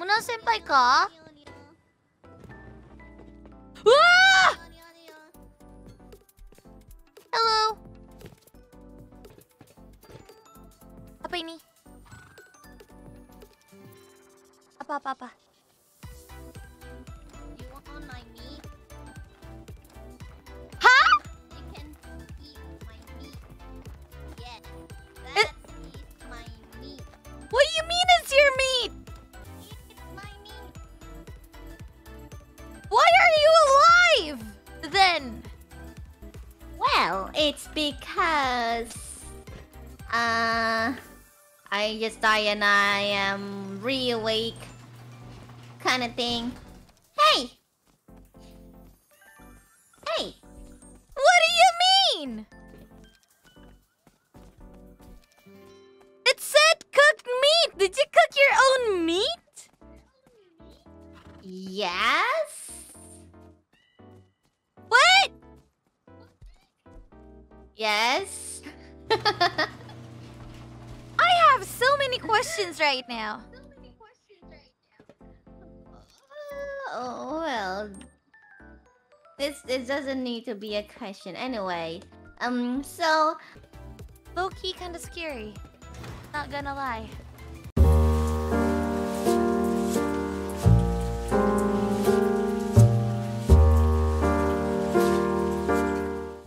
村先輩かうわあ Hello Apa ini? Apa apa apa? Well, it's because uh I just die and I am re-awake kind of thing. Hey! Hey! What do you mean? It said cooked meat. Did you cook your own meat? Yes? Yes? I have so many questions right now. Oh, well. This this doesn't need to be a question anyway. Um, so Low key, kind of scary. Not gonna lie.